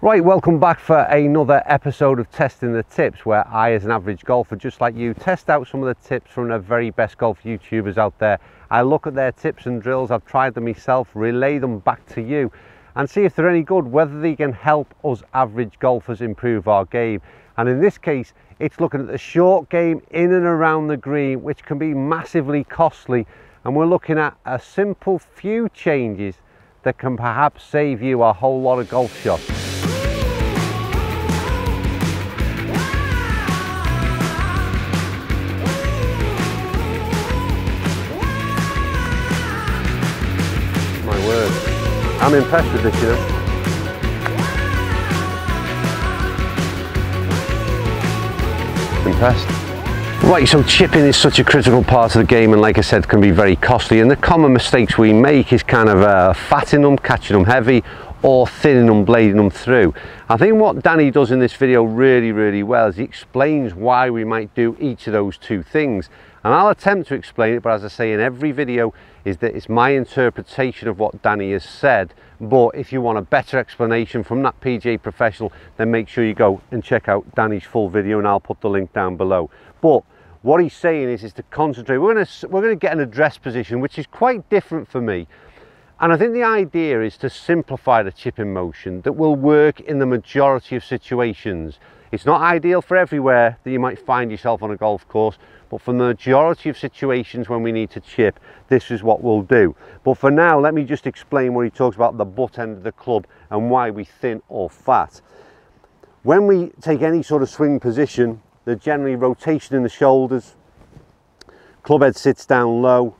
Right, welcome back for another episode of Testing the Tips where I, as an average golfer just like you, test out some of the tips from the very best golf YouTubers out there. I look at their tips and drills, I've tried them myself, relay them back to you and see if they're any good, whether they can help us average golfers improve our game. And in this case, it's looking at the short game in and around the green, which can be massively costly. And we're looking at a simple few changes that can perhaps save you a whole lot of golf shots. I'm impressed with this, you know. Impressed. Right, so chipping is such a critical part of the game and like I said can be very costly and the common mistakes we make is kind of uh, fatting them, catching them heavy or thinning them, blading them through. I think what Danny does in this video really, really well is he explains why we might do each of those two things. And I'll attempt to explain it, but as I say in every video, is that it's my interpretation of what Danny has said. But if you want a better explanation from that PGA professional, then make sure you go and check out Danny's full video and I'll put the link down below. But what he's saying is, is to concentrate. We're going to, we're going to get an address position, which is quite different for me and I think the idea is to simplify the chipping motion that will work in the majority of situations. It's not ideal for everywhere that you might find yourself on a golf course, but for the majority of situations when we need to chip, this is what we'll do. But for now, let me just explain what he talks about the butt end of the club and why we thin or fat. When we take any sort of swing position, there's generally rotation in the shoulders, club head sits down low,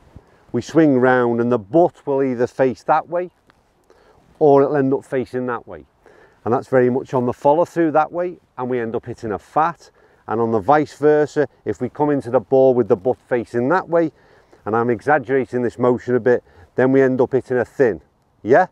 we swing round and the butt will either face that way or it'll end up facing that way. And that's very much on the follow through that way and we end up hitting a fat. And on the vice versa, if we come into the ball with the butt facing that way, and I'm exaggerating this motion a bit, then we end up hitting a thin, yeah?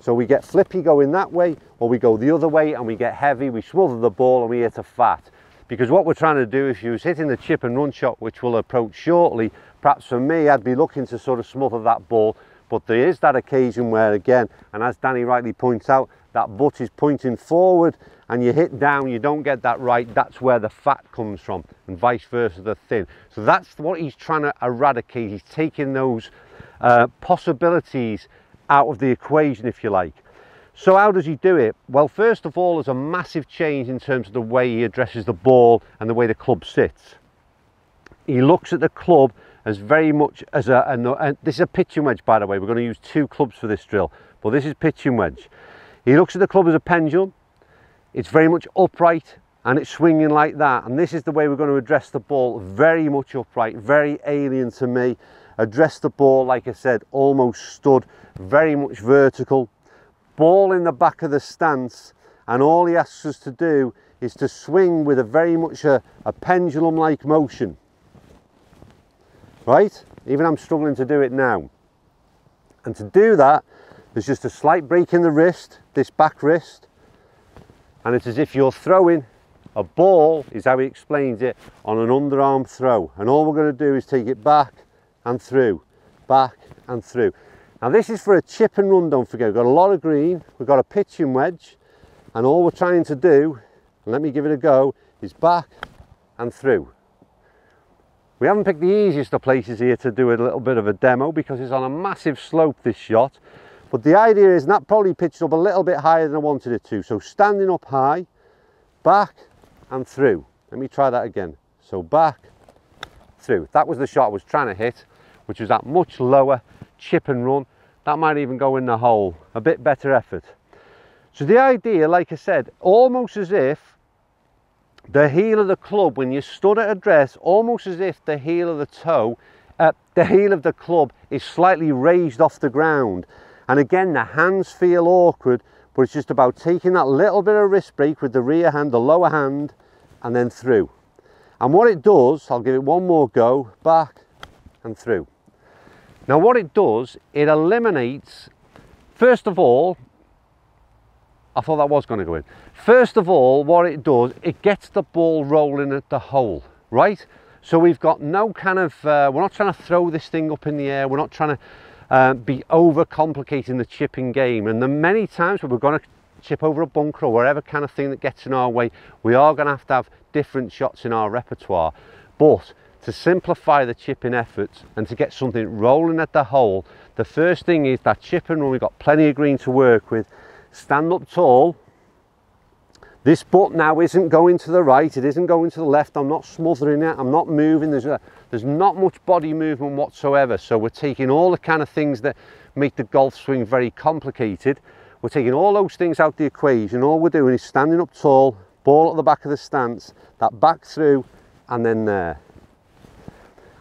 So we get flippy going that way, or we go the other way and we get heavy, we smother the ball and we hit a fat. Because what we're trying to do, if you was hitting the chip and run shot, which we'll approach shortly, perhaps for me, I'd be looking to sort of smother that ball. But there is that occasion where, again, and as Danny rightly points out, that butt is pointing forward and you hit down, you don't get that right, that's where the fat comes from, and vice versa, the thin. So that's what he's trying to eradicate. He's taking those uh, possibilities out of the equation, if you like. So how does he do it? Well, first of all, there's a massive change in terms of the way he addresses the ball and the way the club sits. He looks at the club as very much as a, a, a this is a pitching wedge, by the way. We're going to use two clubs for this drill, but this is pitching wedge. He looks at the club as a pendulum. It's very much upright and it's swinging like that. And this is the way we're going to address the ball, very much upright, very alien to me. Address the ball, like I said, almost stood, very much vertical, ball in the back of the stance and all he asks us to do is to swing with a very much a, a pendulum like motion right? Even I'm struggling to do it now. And to do that there's just a slight break in the wrist this back wrist. And it's as if you're throwing a ball is how he explains it on an underarm throw. And all we're going to do is take it back and through back and through. Now this is for a chip and run, don't forget. We've got a lot of green, we've got a pitching wedge, and all we're trying to do, and let me give it a go, is back and through. We haven't picked the easiest of places here to do a little bit of a demo because it's on a massive slope, this shot. But the idea is that probably pitched up a little bit higher than I wanted it to. So standing up high, back and through. Let me try that again. So back, through. That was the shot I was trying to hit, which was that much lower chip and run. That might even go in the hole. A bit better effort. So the idea, like I said, almost as if the heel of the club, when you stood at address, almost as if the heel of the toe, uh, the heel of the club is slightly raised off the ground. And again, the hands feel awkward, but it's just about taking that little bit of wrist break with the rear hand, the lower hand, and then through. And what it does, I'll give it one more go, back and through. Now what it does, it eliminates, first of all, I thought that was going to go in. First of all, what it does, it gets the ball rolling at the hole, right? So we've got no kind of, uh, we're not trying to throw this thing up in the air. We're not trying to uh, be over complicating the chipping game. And the many times we're going to chip over a bunker or whatever kind of thing that gets in our way, we are going to have to have different shots in our repertoire. But to simplify the chipping efforts and to get something rolling at the hole, the first thing is that chipping run, we've got plenty of green to work with. Stand up tall. This butt now isn't going to the right, it isn't going to the left, I'm not smothering it, I'm not moving, there's, a, there's not much body movement whatsoever. So we're taking all the kind of things that make the golf swing very complicated. We're taking all those things out the equation. All we're doing is standing up tall, ball at the back of the stance, that back through, and then there.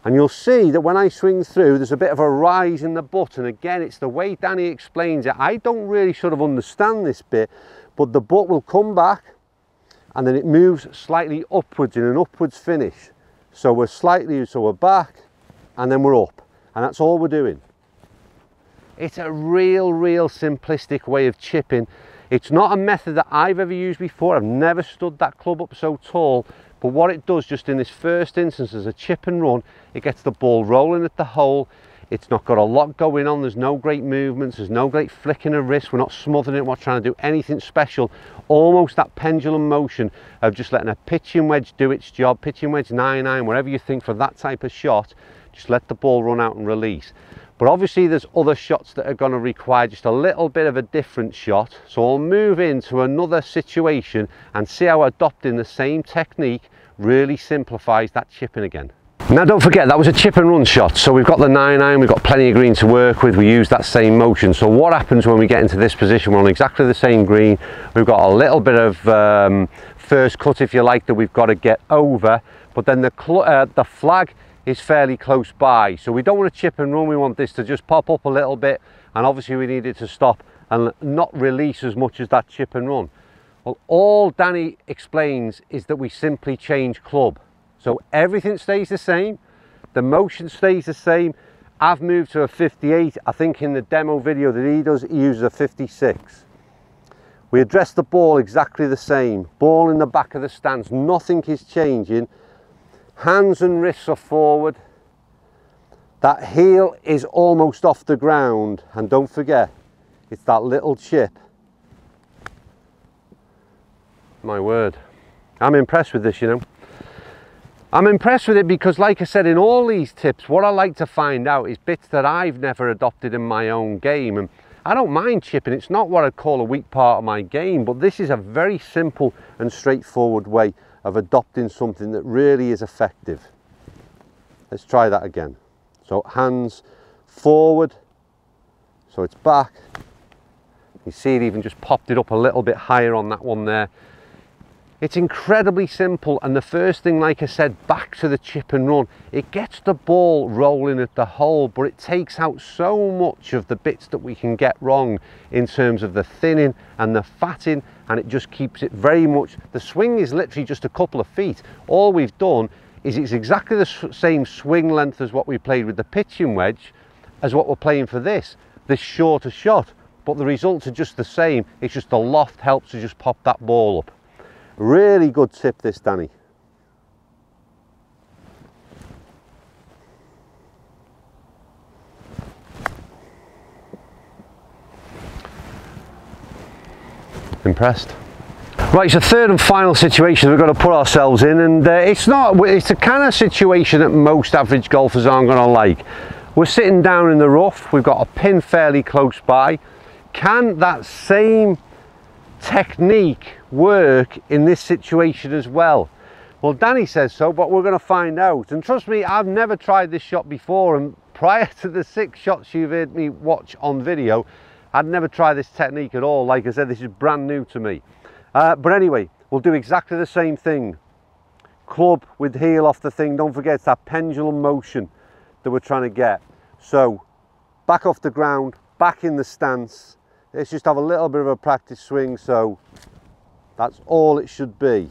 And you'll see that when I swing through, there's a bit of a rise in the butt. And again, it's the way Danny explains it. I don't really sort of understand this bit, but the butt will come back and then it moves slightly upwards in an upwards finish. So we're slightly, so we're back and then we're up. And that's all we're doing. It's a real, real simplistic way of chipping. It's not a method that I've ever used before. I've never stood that club up so tall, but what it does just in this first instance as a chip and run, it gets the ball rolling at the hole. It's not got a lot going on. There's no great movements. There's no great flicking of wrist. We're not smothering it. We're not trying to do anything special. Almost that pendulum motion of just letting a pitching wedge do its job. Pitching wedge 9-9, whatever you think for that type of shot. Just let the ball run out and release. But obviously there's other shots that are going to require just a little bit of a different shot. So I'll move into another situation and see how adopting the same technique really simplifies that chipping again. Now don't forget that was a chip and run shot. So we've got the 9 iron, we've got plenty of green to work with, we use that same motion. So what happens when we get into this position? We're on exactly the same green, we've got a little bit of um, first cut if you like that we've got to get over. But then the, uh, the flag is fairly close by. So we don't want to chip and run, we want this to just pop up a little bit and obviously we need it to stop and not release as much as that chip and run. Well, all Danny explains is that we simply change club. So everything stays the same, the motion stays the same. I've moved to a 58. I think in the demo video that he does, he uses a 56. We address the ball exactly the same. Ball in the back of the stance, nothing is changing hands and wrists are forward. That heel is almost off the ground. And don't forget it's that little chip. My word. I'm impressed with this you know. I'm impressed with it because like I said in all these tips what I like to find out is bits that I've never adopted in my own game. And I don't mind chipping. It's not what I'd call a weak part of my game but this is a very simple and straightforward way of adopting something that really is effective. Let's try that again. So hands forward, so it's back. You see it even just popped it up a little bit higher on that one there. It's incredibly simple and the first thing, like I said, back to the chip and run. It gets the ball rolling at the hole, but it takes out so much of the bits that we can get wrong in terms of the thinning and the fatting and it just keeps it very much, the swing is literally just a couple of feet. All we've done is it's exactly the same swing length as what we played with the pitching wedge as what we're playing for this, this shorter shot. But the results are just the same. It's just the loft helps to just pop that ball up. Really good tip this, Danny. Impressed. Right, it's a third and final situation we've got to put ourselves in and uh, it's not, it's a kind of situation that most average golfers aren't going to like. We're sitting down in the rough, we've got a pin fairly close by. Can that same technique work in this situation as well? Well, Danny says so, but we're going to find out. And trust me, I've never tried this shot before. And prior to the six shots you've heard me watch on video, I'd never tried this technique at all. Like I said, this is brand new to me. Uh, but anyway, we'll do exactly the same thing. Club with heel off the thing. Don't forget, it's that pendulum motion that we're trying to get. So, back off the ground, back in the stance, let's just have a little bit of a practice swing so that's all it should be.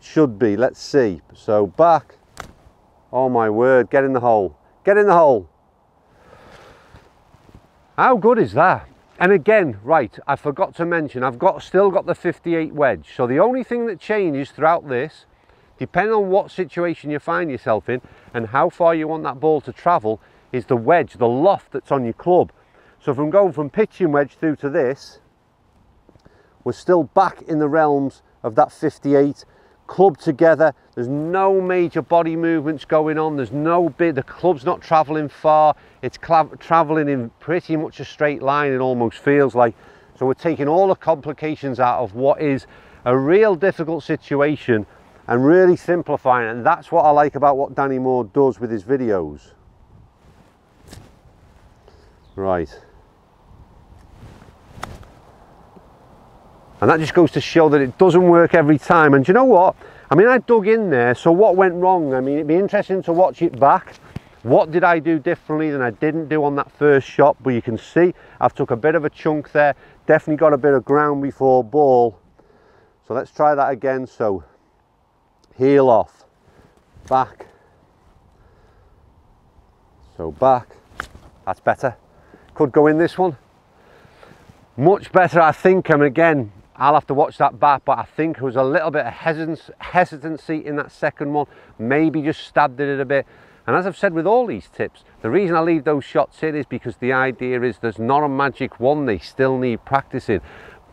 Should be let's see. So back. Oh my word get in the hole. Get in the hole. How good is that? And again right I forgot to mention I've got still got the 58 wedge. So the only thing that changes throughout this depending on what situation you find yourself in and how far you want that ball to travel is the wedge the loft that's on your club so from going from pitching wedge through to this, we're still back in the realms of that 58 club together. There's no major body movements going on. There's no bit the club's not traveling far. It's traveling in pretty much a straight line it almost feels like so we're taking all the complications out of what is a real difficult situation and really simplifying it. And that's what I like about what Danny Maude does with his videos. Right And that just goes to show that it doesn't work every time. And you know what? I mean, I dug in there, so what went wrong? I mean, it'd be interesting to watch it back. What did I do differently than I didn't do on that first shot? But you can see I've took a bit of a chunk there, definitely got a bit of ground before ball. So let's try that again. So heel off, back, so back, that's better. Could go in this one. Much better, I think. Mean, again, I'll have to watch that back, but I think there was a little bit of hesitancy in that second one. Maybe just stabbed it a bit. And as I've said with all these tips, the reason I leave those shots in is because the idea is there's not a magic one, they still need practicing.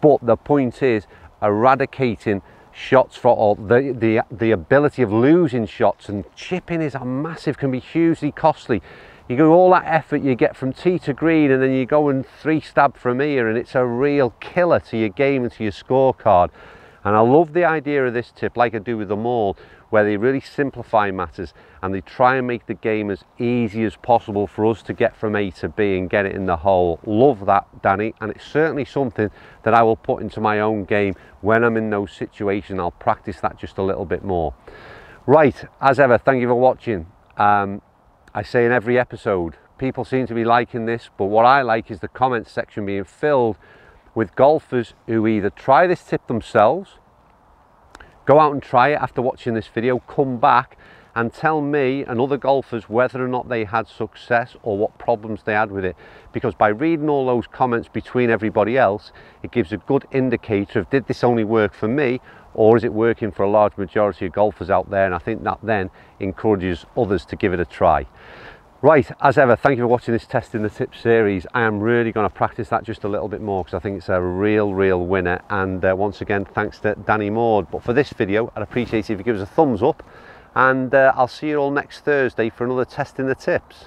But the point is eradicating shots for all the, the, the ability of losing shots and chipping is a massive, can be hugely costly you go all that effort you get from tee to green and then you go and three stab from here and it's a real killer to your game and to your scorecard and I love the idea of this tip like I do with them all where they really simplify matters and they try and make the game as easy as possible for us to get from A to B and get it in the hole. Love that Danny and it's certainly something that I will put into my own game when I'm in those situations. I'll practice that just a little bit more. Right, as ever, thank you for watching. Um, I say in every episode, people seem to be liking this, but what I like is the comments section being filled with golfers who either try this tip themselves, go out and try it after watching this video, come back and tell me and other golfers whether or not they had success or what problems they had with it. Because by reading all those comments between everybody else, it gives a good indicator of did this only work for me or is it working for a large majority of golfers out there and I think that then encourages others to give it a try. Right, as ever, thank you for watching this Testing the Tip series. I am really going to practice that just a little bit more because I think it's a real, real winner. And uh, once again, thanks to Danny Maude. But for this video, I'd appreciate it if you give us a thumbs up. And uh, I'll see you all next Thursday for another Testing the Tips.